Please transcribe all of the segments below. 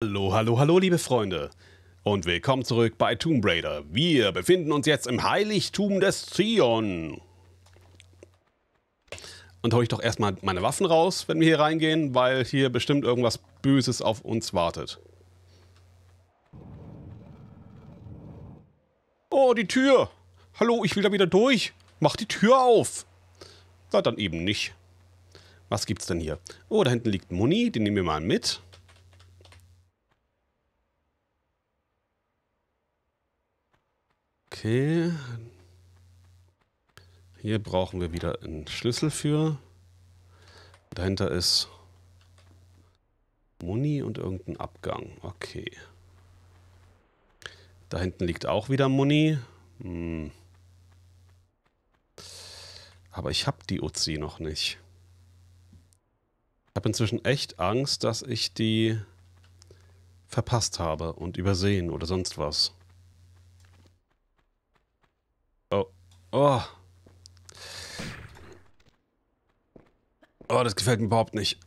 Hallo, hallo, hallo, liebe Freunde. Und willkommen zurück bei Tomb Raider. Wir befinden uns jetzt im Heiligtum des Zion. Und hole ich doch erstmal meine Waffen raus, wenn wir hier reingehen, weil hier bestimmt irgendwas Böses auf uns wartet. Oh, die Tür. Hallo, ich will da wieder durch. Mach die Tür auf. Na, dann eben nicht. Was gibt's denn hier? Oh, da hinten liegt Muni, den nehmen wir mal mit. Okay. Hier brauchen wir wieder einen Schlüssel für. Dahinter ist Muni und irgendein Abgang. Okay. Da hinten liegt auch wieder Muni. Hm. Aber ich habe die Uzi noch nicht. Ich habe inzwischen echt Angst, dass ich die verpasst habe und übersehen oder sonst was. Oh. Oh, das gefällt mir überhaupt nicht.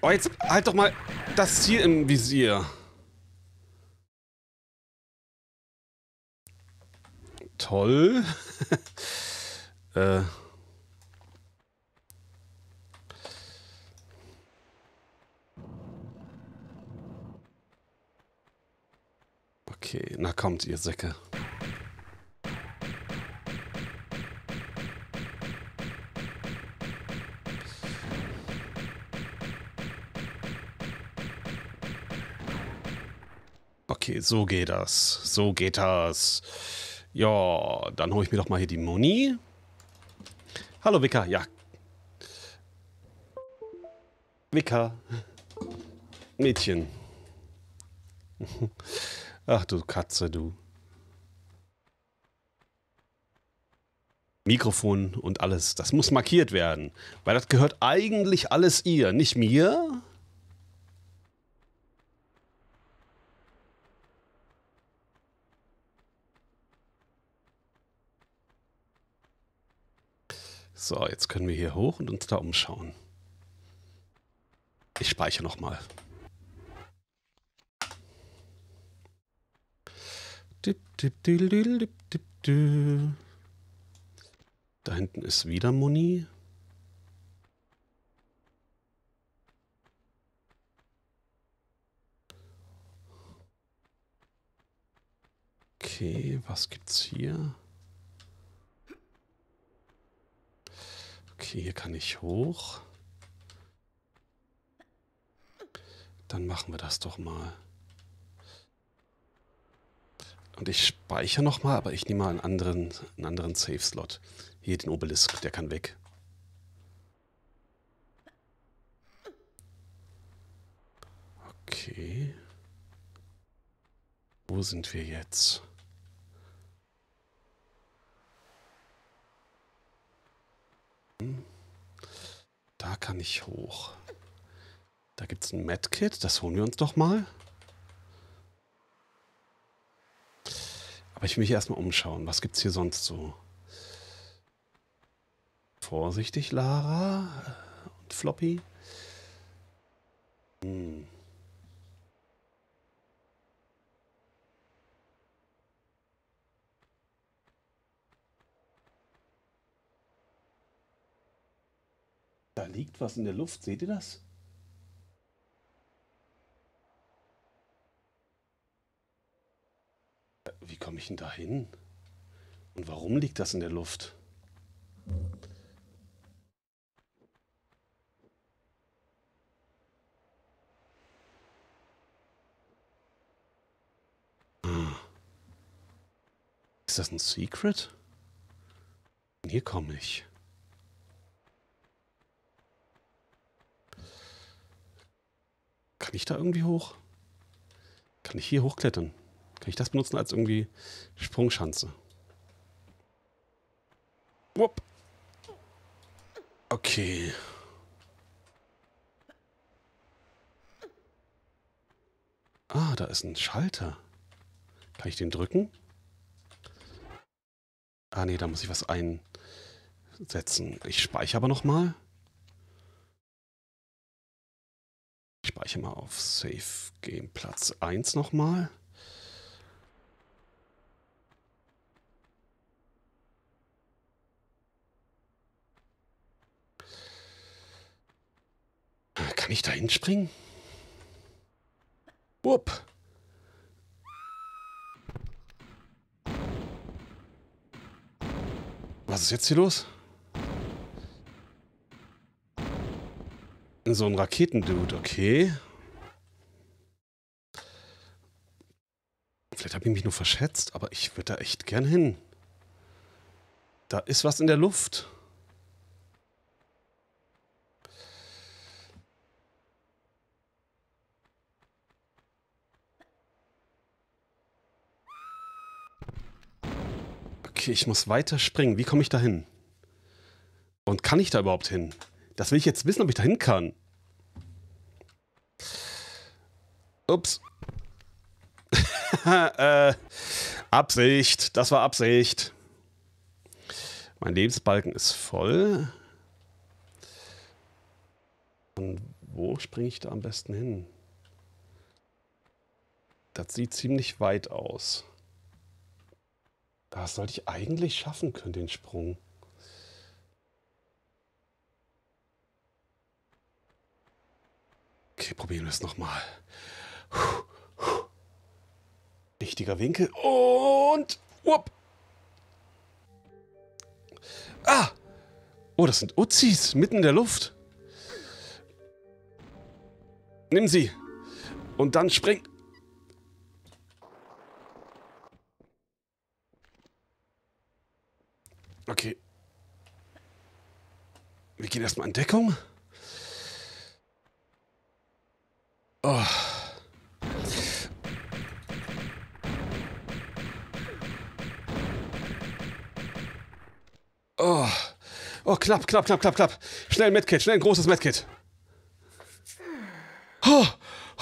Oh, jetzt halt doch mal das Ziel im Visier. Toll. äh. Okay, na kommt ihr Säcke. Okay, so geht das. So geht das. Ja, dann hole ich mir doch mal hier die Moni. Hallo Wicker, ja. Wicker. Mädchen. Ach du Katze, du. Mikrofon und alles, das muss markiert werden. Weil das gehört eigentlich alles ihr, nicht mir. So, jetzt können wir hier hoch und uns da umschauen. Ich speichere nochmal. Da hinten ist wieder Muni. Okay, was gibt's hier? Okay, hier kann ich hoch. Dann machen wir das doch mal. Und ich speichere nochmal, aber ich nehme mal einen anderen, einen anderen Safe-Slot. Hier den Obelisk, der kann weg. Okay. Wo sind wir jetzt? Da kann ich hoch. Da gibt es ein Medkit, das holen wir uns doch mal. Aber ich will mich erstmal umschauen. Was gibt es hier sonst so? Vorsichtig, Lara und Floppy. Hm. Da liegt was in der Luft, seht ihr das? Wie komme ich denn da hin? Und warum liegt das in der Luft? Ah. Ist das ein Secret? Hier komme ich. Kann ich da irgendwie hoch? Kann ich hier hochklettern? Kann ich das benutzen als irgendwie Sprungschanze? Wupp. Okay. Ah, da ist ein Schalter. Kann ich den drücken? Ah nee, da muss ich was einsetzen. Ich speichere aber nochmal. Speichere mal auf Safe Game Platz 1 nochmal. Kann ich da hinspringen? Wupp. Was ist jetzt hier los? So ein Raketendude, okay. Vielleicht habe ich mich nur verschätzt, aber ich würde da echt gern hin. Da ist was in der Luft. Okay, ich muss weiter springen. Wie komme ich da hin? Und kann ich da überhaupt hin? Das will ich jetzt wissen, ob ich da hin kann. Ups. äh, Absicht. Das war Absicht. Mein Lebensbalken ist voll. Und wo springe ich da am besten hin? Das sieht ziemlich weit aus. Das sollte ich eigentlich schaffen können, den Sprung. Okay, probieren wir es nochmal. Richtiger Winkel und... Whoop. Ah! Oh, das sind Uzis mitten in der Luft. Nimm sie. Und dann spring. Okay. Wir gehen erstmal in Deckung. Oh. Oh. Oh, knapp, knapp, knapp, knapp, knapp. Schnell ein Medkit, schnell ein großes Medkit. Oh.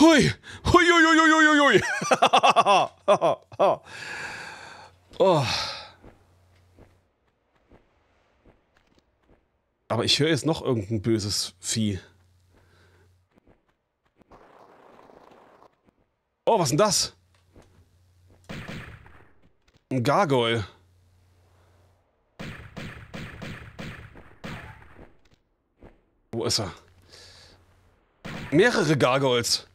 Hui. Hui, hui, hui, hui, hui, hui. oh. Aber ich höre jetzt noch irgendein böses Vieh. Oh, was ist denn das? Ein Gargoyle. Wo ist er? Mehrere Gargoyles.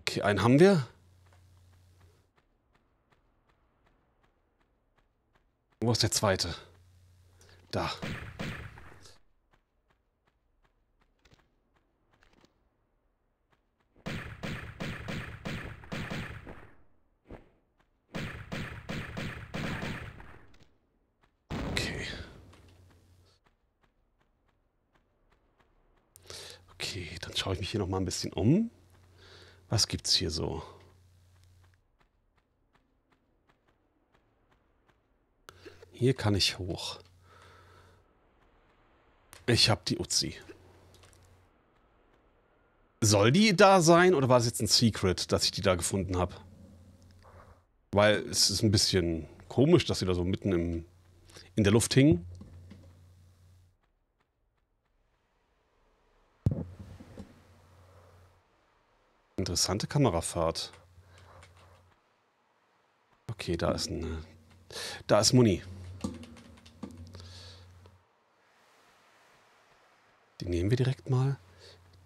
Okay, einen haben wir. Wo ist der zweite? Da. Okay. Okay, dann schaue ich mich hier noch mal ein bisschen um. Was gibt's hier so? Hier kann ich hoch. Ich habe die Uzi. Soll die da sein oder war es jetzt ein Secret, dass ich die da gefunden habe? Weil es ist ein bisschen komisch, dass sie da so mitten im, in der Luft hingen. Interessante Kamerafahrt. Okay, da ist eine. Da ist Muni. Die nehmen wir direkt mal.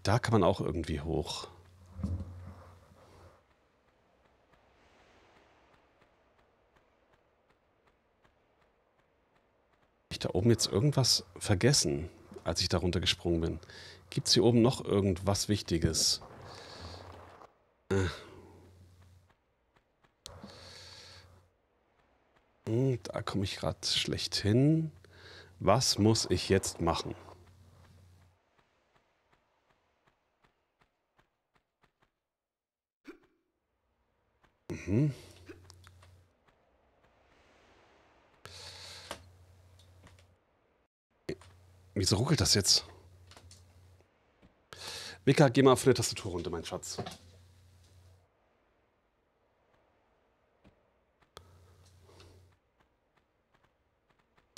Da kann man auch irgendwie hoch. Ich da oben jetzt irgendwas vergessen, als ich da runtergesprungen bin. Gibt es hier oben noch irgendwas Wichtiges? Äh. Hm, da komme ich gerade schlecht hin. Was muss ich jetzt machen? Mhm. Wieso ruckelt das jetzt? Mika, geh mal von der Tastatur runter, mein Schatz.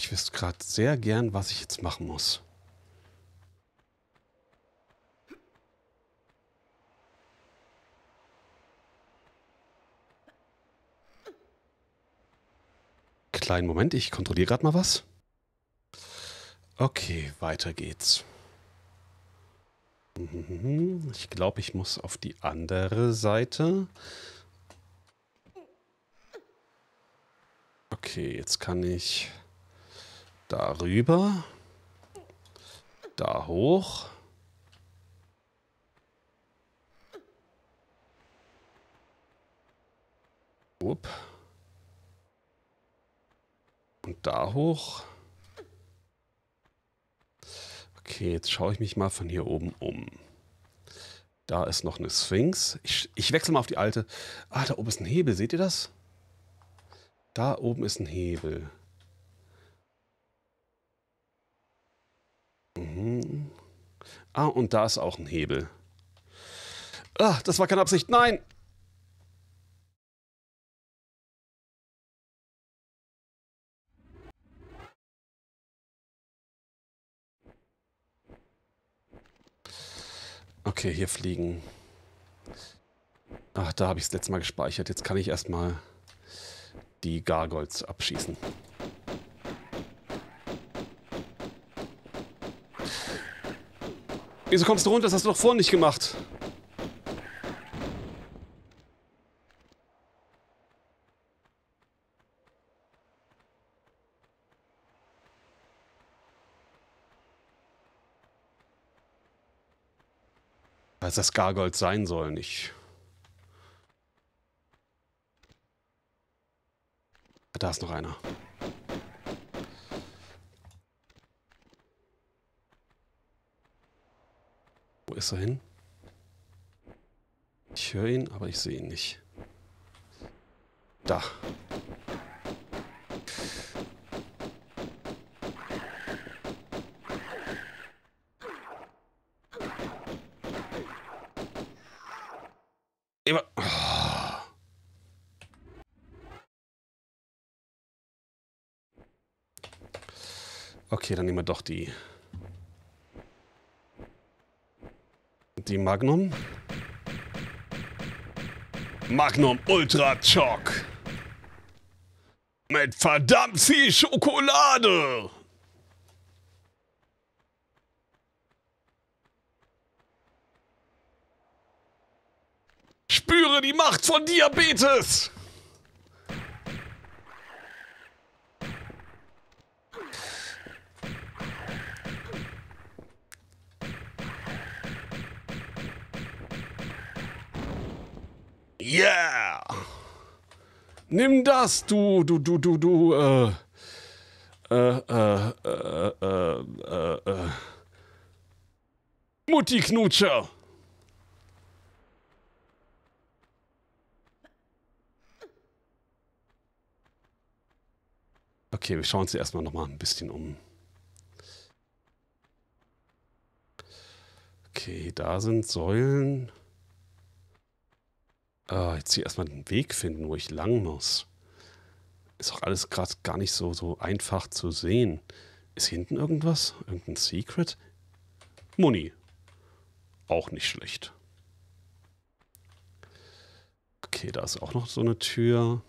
Ich wüsste gerade sehr gern, was ich jetzt machen muss. Kleinen Moment, ich kontrolliere gerade mal was. Okay, weiter geht's. Ich glaube, ich muss auf die andere Seite. Okay, jetzt kann ich darüber, da hoch. Upp. Und da hoch. Okay, jetzt schaue ich mich mal von hier oben um. Da ist noch eine Sphinx. Ich, ich wechsle mal auf die alte. Ah, da oben ist ein Hebel. Seht ihr das? Da oben ist ein Hebel. Mhm. Ah, und da ist auch ein Hebel. Ah, das war keine Absicht. Nein! Okay, hier fliegen. Ach, da habe ich es letztes Mal gespeichert. Jetzt kann ich erstmal die Gargoyles abschießen. Wieso kommst du runter? Das hast du doch vorhin nicht gemacht. Es das Gargold sein soll, nicht. Da ist noch einer. Ist er hin? Ich höre ihn, aber ich sehe ihn nicht. Da. Immer. Okay, dann nehmen wir doch die. Die Magnum. Magnum Ultra Choc. Mit verdammt viel Schokolade. Spüre die Macht von Diabetes! Yeah! Nimm das, du, du, du, du, du, äh, äh, äh, äh, äh, äh, äh. Mutti-Knutscher! Okay, wir schauen uns erstmal noch mal ein bisschen um. Okay, da sind Säulen. Ah, jetzt hier erstmal den Weg finden, wo ich lang muss. Ist auch alles gerade gar nicht so, so einfach zu sehen. Ist hinten irgendwas? Irgendein Secret? Muni. Auch nicht schlecht. Okay, da ist auch noch so eine Tür.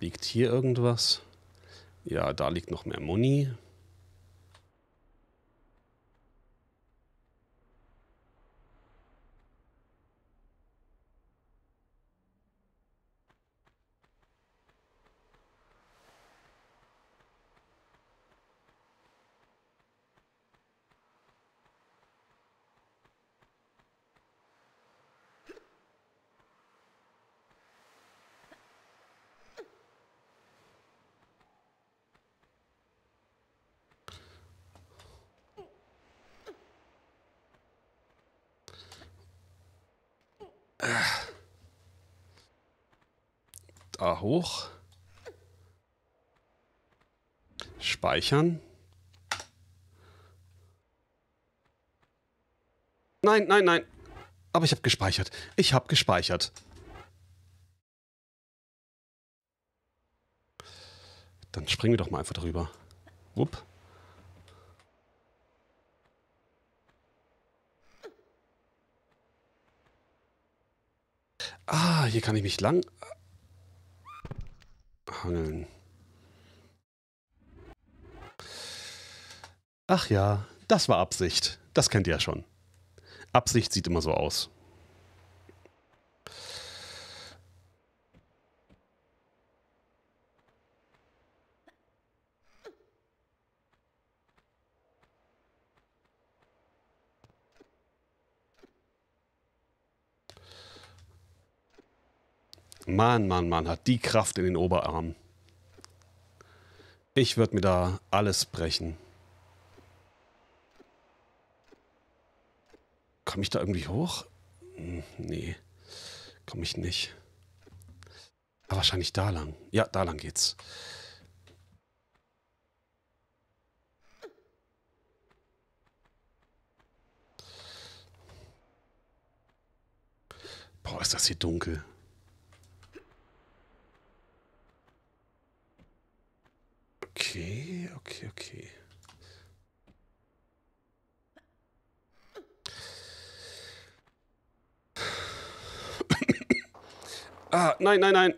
Liegt hier irgendwas? Ja, da liegt noch mehr Muni. Da hoch. Speichern. Nein, nein, nein. Aber ich habe gespeichert. Ich habe gespeichert. Dann springen wir doch mal einfach darüber. Wupp. Ah, hier kann ich mich lang hangeln. Ach ja, das war Absicht. Das kennt ihr ja schon. Absicht sieht immer so aus. Mann, Mann, Mann, hat die Kraft in den Oberarmen. Ich würde mir da alles brechen. Komme ich da irgendwie hoch? Hm, nee, komme ich nicht. Aber wahrscheinlich da lang. Ja, da lang geht's. Boah, ist das hier dunkel. Okay, okay, okay. ah, nein, nein, nein.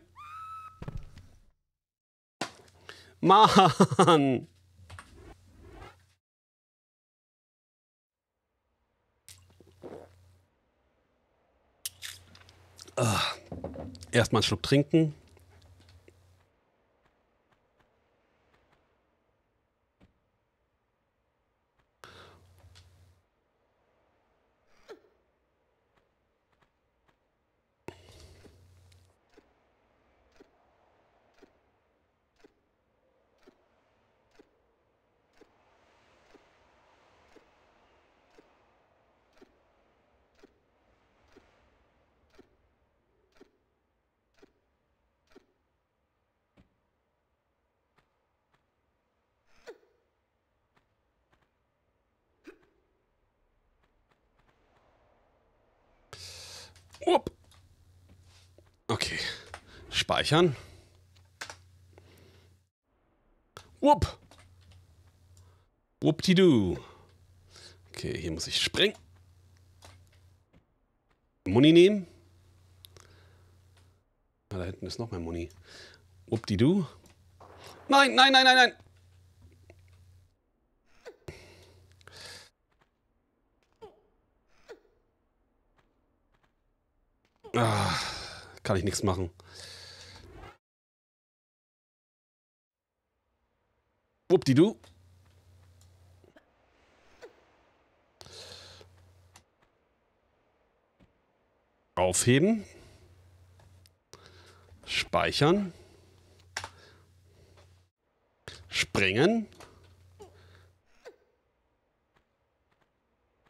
Mann. Ah. Erstmal einen Schluck trinken. Upp. Okay. Speichern. Wupp. Wuppdidu. Okay, hier muss ich springen. Muni nehmen. Ah, da hinten ist noch mehr Muni. Wuppdidu. Nein, nein, nein, nein, nein. Ah, kann ich nichts machen. Wuppdidu. Aufheben. Speichern. Springen.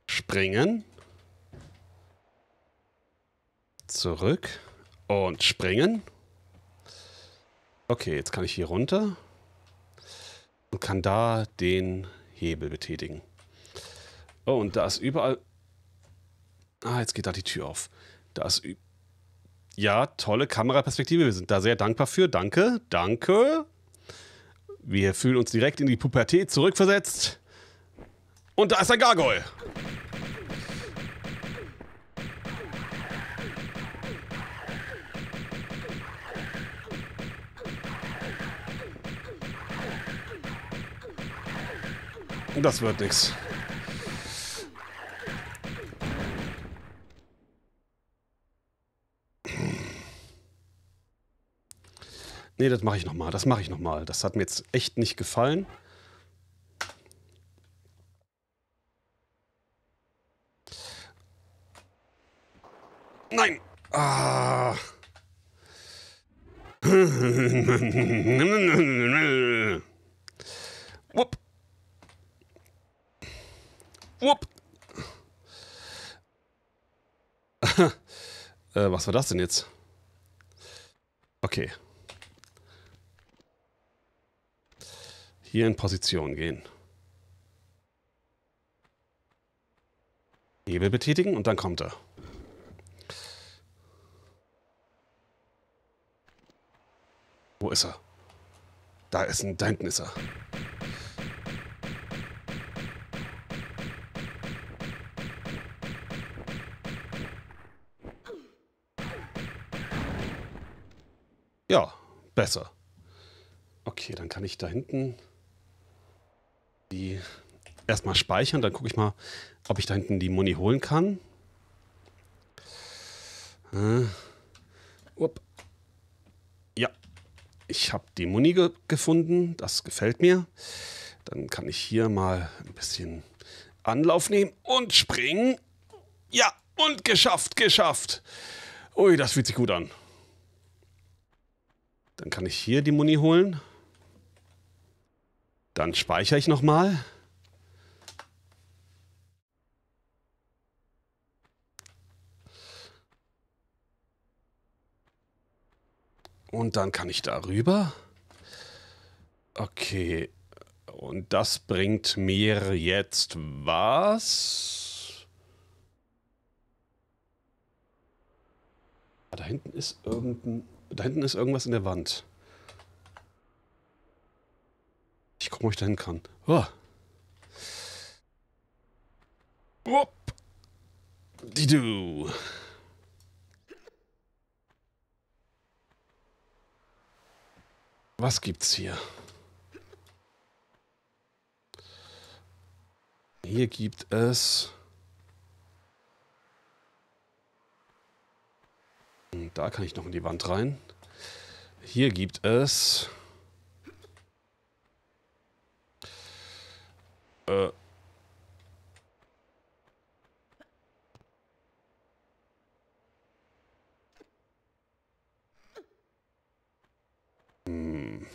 Springen zurück und springen. Okay, jetzt kann ich hier runter und kann da den Hebel betätigen. Oh, und da ist überall... Ah, jetzt geht da die Tür auf. Da ist... Ja, tolle Kameraperspektive. Wir sind da sehr dankbar für. Danke, danke. Wir fühlen uns direkt in die Pubertät zurückversetzt. Und da ist ein Gargoyle. Das wird nichts. Nee, das mache ich nochmal. Das mache ich nochmal. Das hat mir jetzt echt nicht gefallen. Nein! Ah. Wupp. Wupp. Äh, was war das denn jetzt? Okay. Hier in Position gehen. Hebel betätigen und dann kommt er. Wo ist er? Da ist ein, da hinten ist er. Ja, besser. Okay, dann kann ich da hinten die erstmal speichern. Dann gucke ich mal, ob ich da hinten die Muni holen kann. Äh. Ja, ich habe die Muni ge gefunden. Das gefällt mir. Dann kann ich hier mal ein bisschen Anlauf nehmen und springen. Ja, und geschafft, geschafft. Ui, das fühlt sich gut an. Dann kann ich hier die Muni holen. Dann speichere ich nochmal. Und dann kann ich darüber. Okay. Und das bringt mir jetzt was? Da hinten ist irgendein da hinten ist irgendwas in der Wand. Ich gucke, ob ich da hin kann. Oh. Wupp. Die du. Was gibt's hier? Hier gibt es Da kann ich noch in die Wand rein. Hier gibt es... Äh... Hm.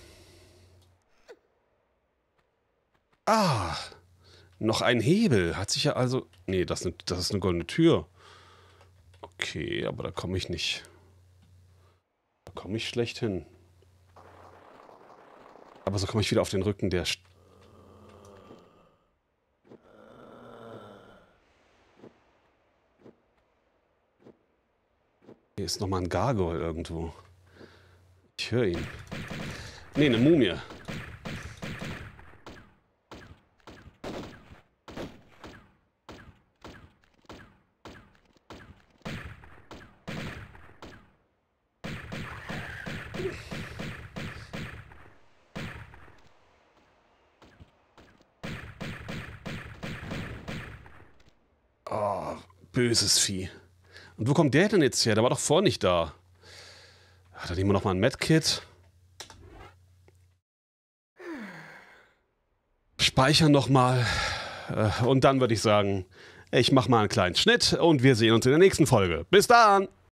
Ah, noch ein Hebel. Hat sich ja also... Nee, das, das ist eine goldene Tür. Okay, aber da komme ich nicht. Da komme ich schlecht hin. Aber so komme ich wieder auf den Rücken der... St Hier ist nochmal ein Gargoyle irgendwo. Ich höre ihn. Nee, eine Mumie. Oh, böses Vieh. Und wo kommt der denn jetzt her? Der war doch vorher nicht da. Ach, dann nehmen wir nochmal ein Medkit. Speichern nochmal. Äh, und dann würde ich sagen, ich mache mal einen kleinen Schnitt und wir sehen uns in der nächsten Folge. Bis dann!